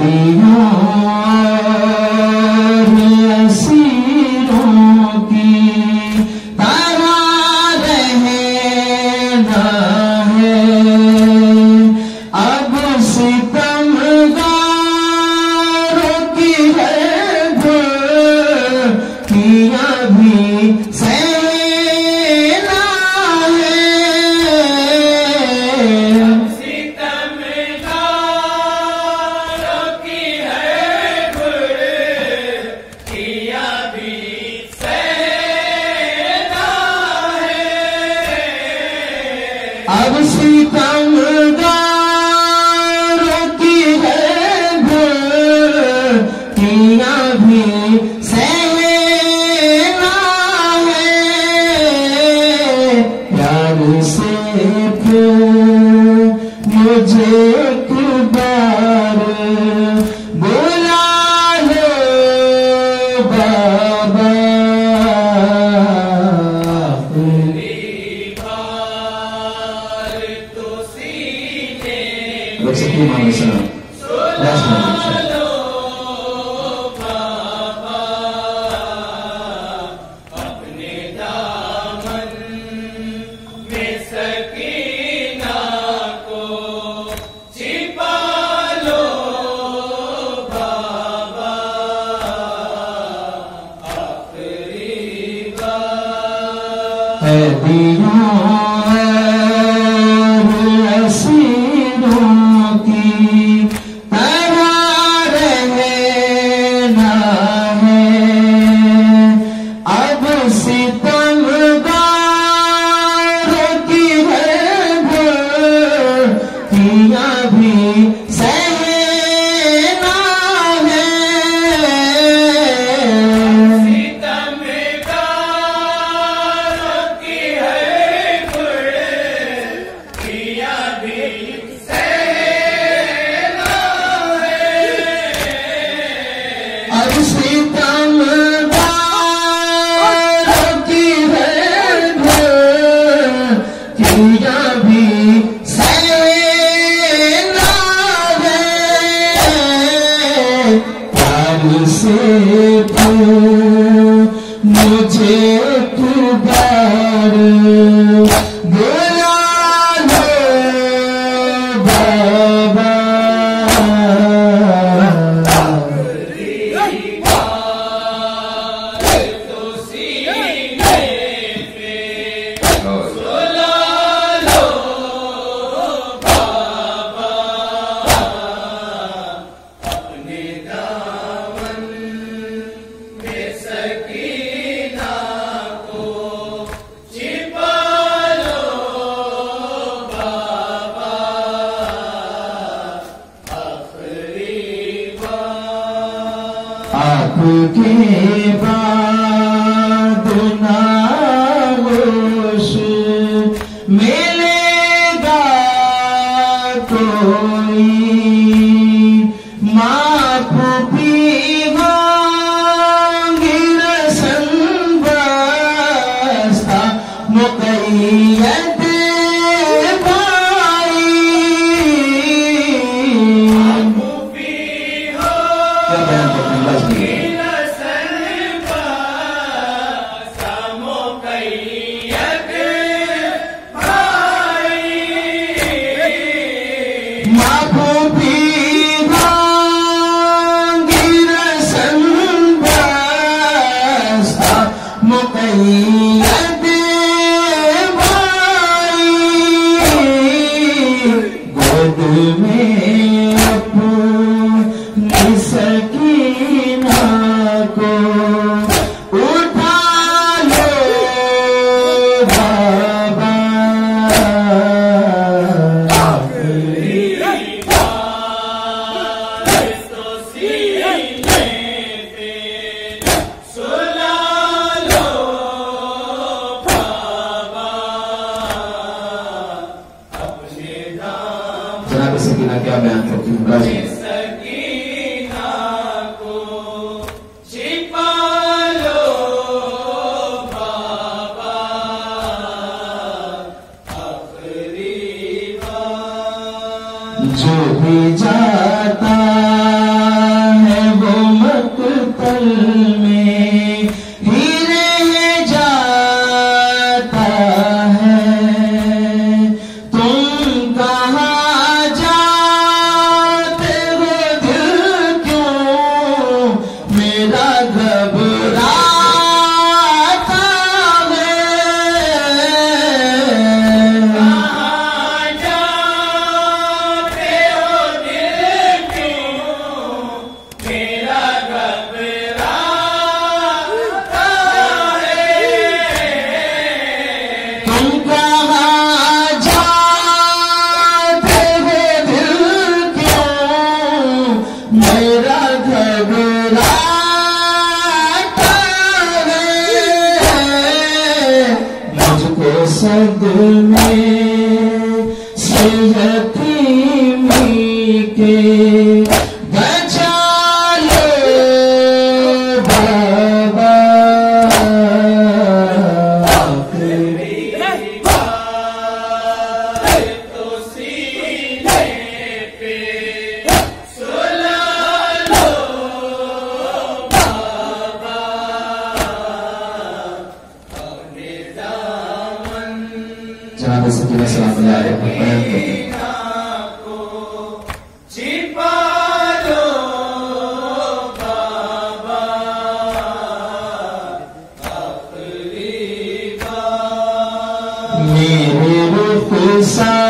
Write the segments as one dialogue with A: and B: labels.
A: Amém. যে Amém. آپ کی بات ناوش ملے گا کوئی ماپ پی گانگر سنباستہ مقید হয়ে যায় کے۔ جناب سکیم السلام علیہ وسلم sun.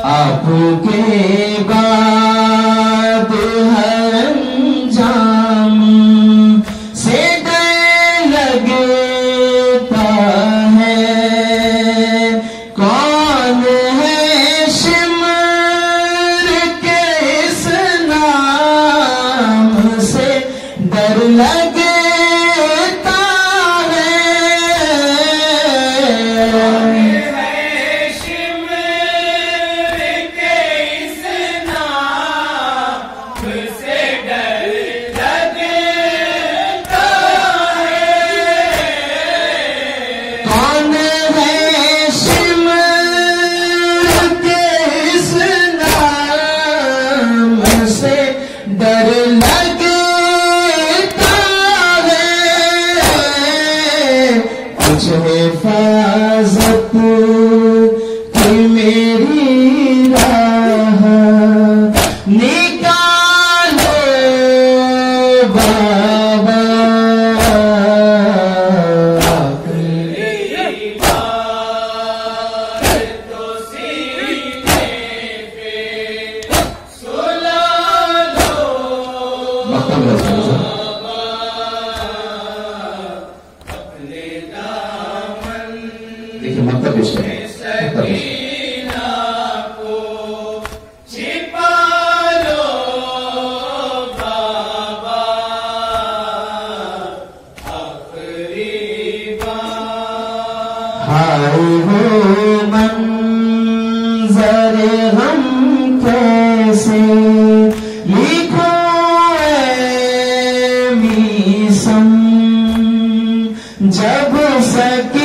A: 그 아프게 봐 Amém. منظر ہم کیسے لکھو میسم؟ جب سک